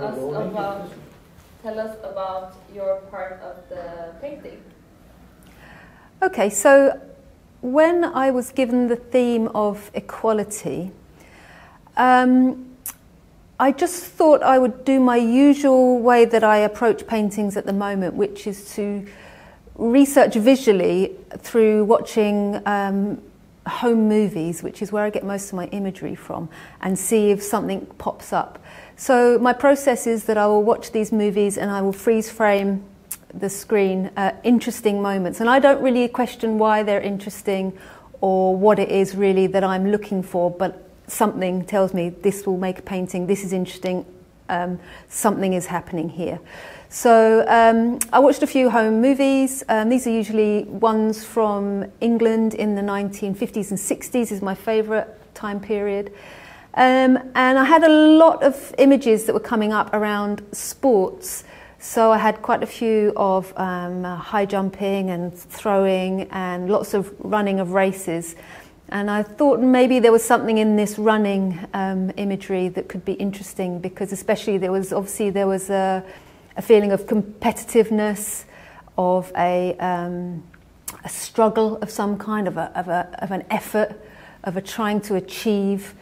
us about tell us about your part of the painting. Okay, so when I was given the theme of equality, um, I just thought I would do my usual way that I approach paintings at the moment, which is to research visually through watching um, home movies, which is where I get most of my imagery from, and see if something pops up. So my process is that I will watch these movies and I will freeze frame the screen uh, interesting moments. And I don't really question why they're interesting or what it is really that I'm looking for, but something tells me this will make a painting, this is interesting, um, something is happening here. So um, I watched a few home movies. Um, these are usually ones from England in the 1950s and 60s is my favourite time period. Um, and I had a lot of images that were coming up around sports. So I had quite a few of um, high jumping and throwing and lots of running of races. And I thought maybe there was something in this running um, imagery that could be interesting because especially there was obviously there was a a feeling of competitiveness, of a, um, a struggle of some kind, of, a, of, a, of an effort, of a trying to achieve.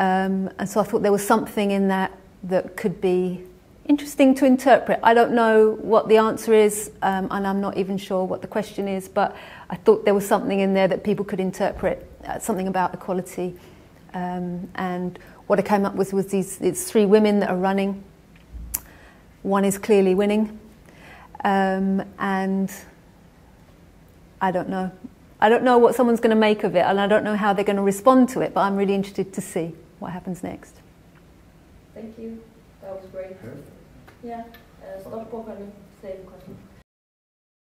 Um, and so I thought there was something in that that could be interesting to interpret. I don't know what the answer is, um, and I'm not even sure what the question is, but I thought there was something in there that people could interpret, something about equality. Um, and what I came up with was these, these three women that are running one is clearly winning. Um, and I don't know. I don't know what someone's going to make of it, and I don't know how they're going to respond to it, but I'm really interested to see what happens next. Thank you. That was great. Yeah. Uh, stop same question.